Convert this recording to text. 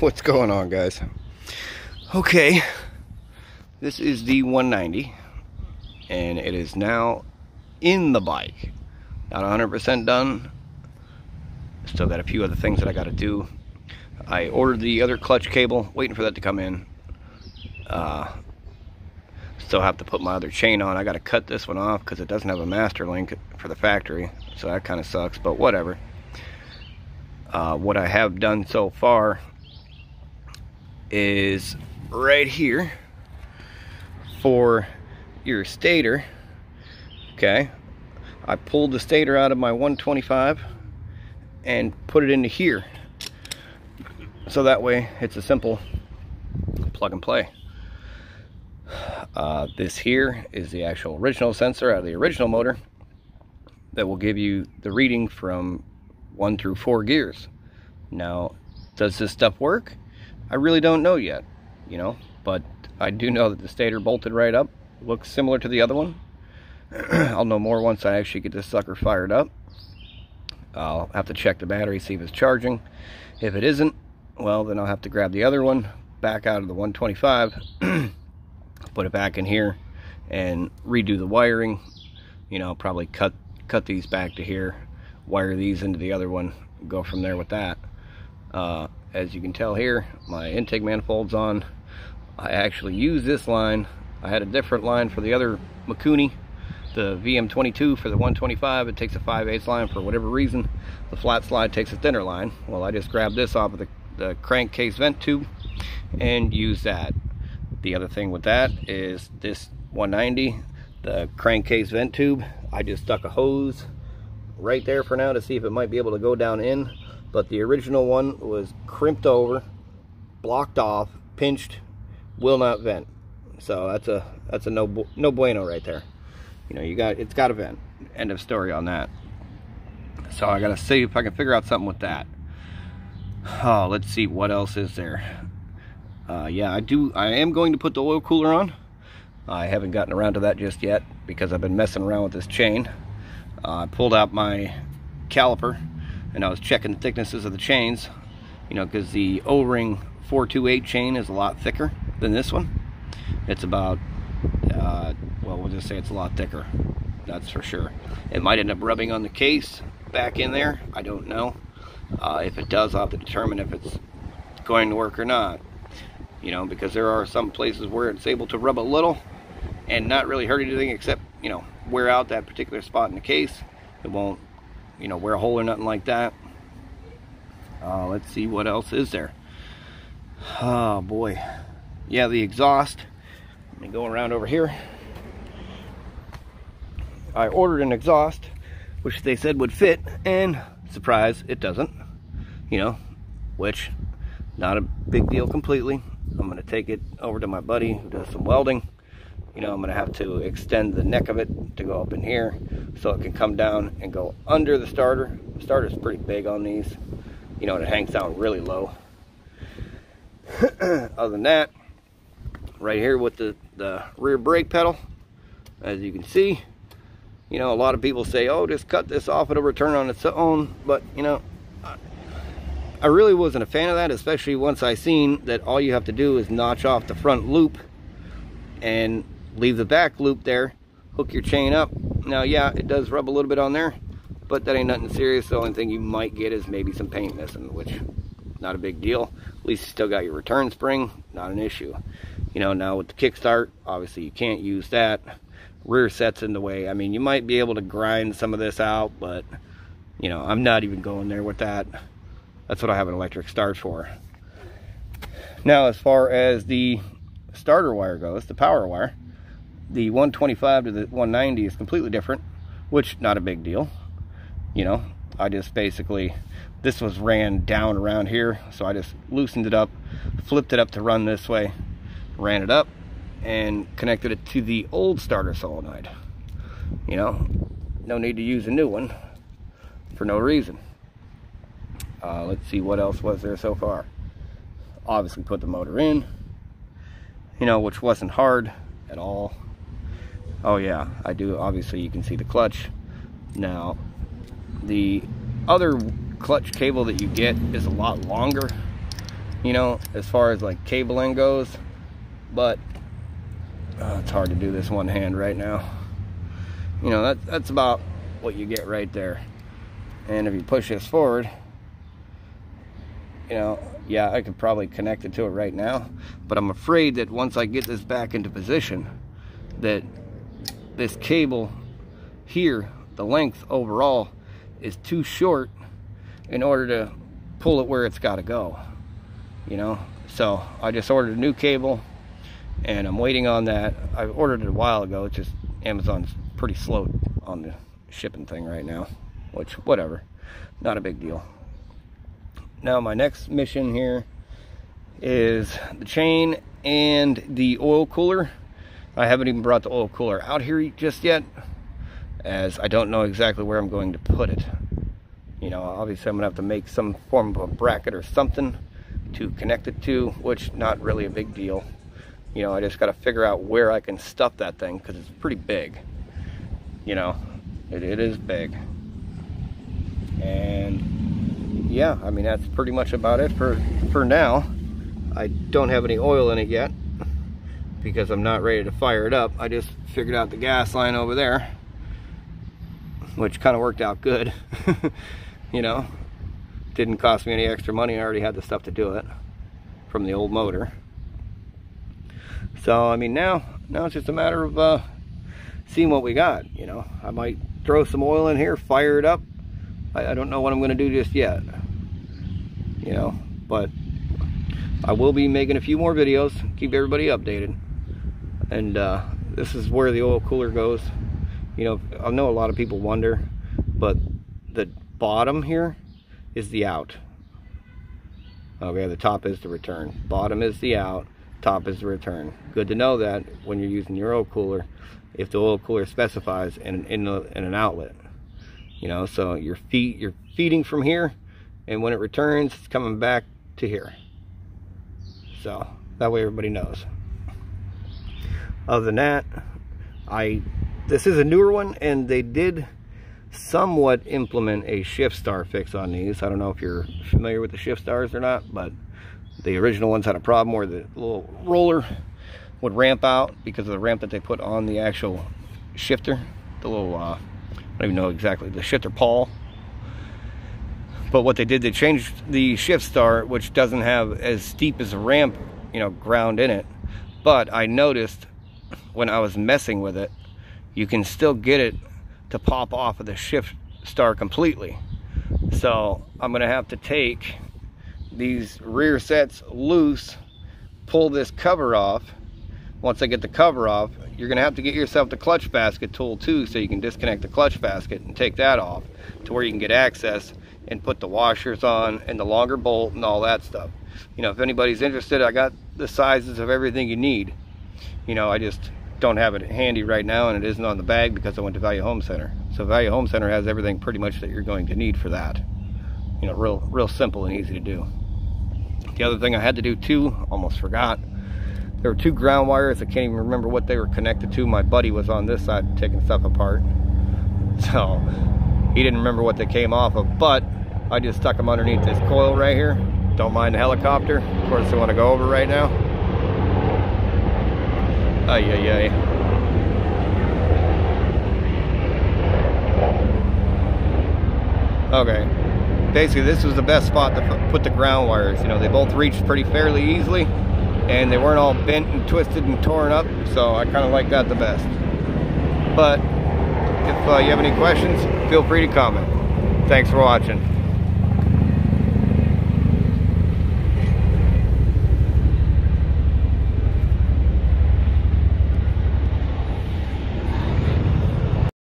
What's going on, guys? Okay, this is the 190, and it is now in the bike. Not 100% done. Still got a few other things that I got to do. I ordered the other clutch cable, waiting for that to come in. Uh, still have to put my other chain on. I got to cut this one off because it doesn't have a master link for the factory, so that kind of sucks, but whatever. Uh, what I have done so far is right here for your stator. Okay. I pulled the stator out of my 125 and put it into here. So that way it's a simple plug and play. Uh, this here is the actual original sensor out of the original motor that will give you the reading from one through four gears. Now does this stuff work I really don't know yet, you know, but I do know that the stator bolted right up. Looks similar to the other one. I'll know more once I actually get this sucker fired up. I'll have to check the battery, see if it's charging. If it isn't, well, then I'll have to grab the other one back out of the 125, put it back in here, and redo the wiring. You know, probably cut cut these back to here, wire these into the other one, go from there with that. Uh, as you can tell here my intake manifold's on. I actually use this line. I had a different line for the other Mikuni the VM22 for the 125 it takes a 5 8 line for whatever reason. The flat slide takes a thinner line. Well I just grabbed this off of the, the crankcase vent tube and use that. The other thing with that is this 190 the crankcase vent tube. I just stuck a hose right there for now to see if it might be able to go down in but the original one was crimped over blocked off pinched will not vent. So that's a that's a no no bueno right there. You know you got it's got a vent. End of story on that. So I gotta see if I can figure out something with that. Oh let's see what else is there. Uh, yeah I do I am going to put the oil cooler on. I haven't gotten around to that just yet because I've been messing around with this chain. Uh, I pulled out my caliper and I was checking the thicknesses of the chains you know because the O-ring 428 chain is a lot thicker than this one. It's about uh, well we'll just say it's a lot thicker that's for sure. It might end up rubbing on the case back in there I don't know. Uh, if it does I'll have to determine if it's going to work or not you know because there are some places where it's able to rub a little and not really hurt anything except you know wear out that particular spot in the case. It won't you know, wear a hole or nothing like that. Uh, let's see what else is there. Oh boy. Yeah, the exhaust. Let me go around over here. I ordered an exhaust, which they said would fit, and surprise, it doesn't. You know, which, not a big deal completely. I'm going to take it over to my buddy who does some welding you know, I'm going to have to extend the neck of it to go up in here so it can come down and go under the starter. The starter's pretty big on these, you know, it hangs down really low. Other than that, right here with the, the rear brake pedal, as you can see, you know, a lot of people say, oh, just cut this off, it'll return on its own. But, you know, I really wasn't a fan of that, especially once I seen that all you have to do is notch off the front loop and leave the back loop there, hook your chain up. Now, yeah, it does rub a little bit on there, but that ain't nothing serious. The only thing you might get is maybe some paint missing, which not a big deal. At least you still got your return spring, not an issue. You know, now with the kickstart, obviously you can't use that. Rear set's in the way. I mean, you might be able to grind some of this out, but, you know, I'm not even going there with that. That's what I have an electric start for. Now, as far as the starter wire goes, the power wire, the 125 to the 190 is completely different, which not a big deal. You know, I just basically, this was ran down around here, so I just loosened it up, flipped it up to run this way, ran it up, and connected it to the old starter solenoid. You know, no need to use a new one for no reason. Uh, let's see what else was there so far. Obviously put the motor in, you know, which wasn't hard at all. Oh yeah, I do, obviously you can see the clutch. Now, the other clutch cable that you get is a lot longer. you know, as far as like cabling goes. But uh, it's hard to do this one hand right now. You know, that, that's about what you get right there. And if you push this forward, you know, yeah, I could probably connect it to it right now. But I'm afraid that once I get this back into position, that this cable here, the length overall, is too short in order to pull it where it's got to go. You know, so I just ordered a new cable and I'm waiting on that. I ordered it a while ago. It's just Amazon's pretty slow on the shipping thing right now, which whatever, not a big deal. Now my next mission here is the chain and the oil cooler. I haven't even brought the oil cooler out here just yet as I don't know exactly where I'm going to put it. You know, obviously I'm gonna have to make some form of a bracket or something to connect it to, which not really a big deal you know, I just got to figure out where I can stuff that thing because it's pretty big. You know, it, it is big. And yeah, I mean, that's pretty much about it for, for now. I don't have any oil in it yet because I'm not ready to fire it up. I just figured out the gas line over there, which kind of worked out good. you know, didn't cost me any extra money. I already had the stuff to do it from the old motor. So, I mean, now, now it's just a matter of uh, seeing what we got, you know. I might throw some oil in here, fire it up. I, I don't know what I'm going to do just yet, you know, but I will be making a few more videos, keep everybody updated. And uh, this is where the oil cooler goes. You know, I know a lot of people wonder, but the bottom here is the out. Okay, the top is the return. Bottom is the out top is the return. Good to know that when you're using your oil cooler, if the oil cooler specifies in, in, a, in an outlet. You know, so your feet you're feeding from here, and when it returns, it's coming back to here. So that way everybody knows. Other than that, I this is a newer one, and they did somewhat implement a shift star fix on these. I don't know if you're familiar with the shift stars or not, but the original ones had a problem where the little roller would ramp out because of the ramp that they put on the actual shifter. The little, uh, I don't even know exactly, the shifter pawl. But what they did, they changed the shift star, which doesn't have as steep as a ramp, you know, ground in it. But I noticed when I was messing with it, you can still get it to pop off of the shift star completely. So I'm gonna have to take these rear sets loose, pull this cover off. Once I get the cover off, you're gonna have to get yourself the clutch basket tool too so you can disconnect the clutch basket and take that off to where you can get access and put the washers on and the longer bolt and all that stuff. You know, if anybody's interested, I got the sizes of everything you need. You know, I just don't have it handy right now and it isn't on the bag because I went to Value Home Center. So Value Home Center has everything pretty much that you're going to need for that. You know, real, real simple and easy to do. The other thing I had to do too, almost forgot, there were two ground wires. I can't even remember what they were connected to. My buddy was on this side taking stuff apart. So he didn't remember what they came off of, but I just stuck them underneath this coil right here. Don't mind the helicopter. Of course, I want to go over right now. Ay, ay, ay. Okay, basically this was the best spot to put the ground wires. You know, they both reached pretty fairly easily and they weren't all bent and twisted and torn up. So I kind of like that the best. But if uh, you have any questions, feel free to comment. Thanks for watching.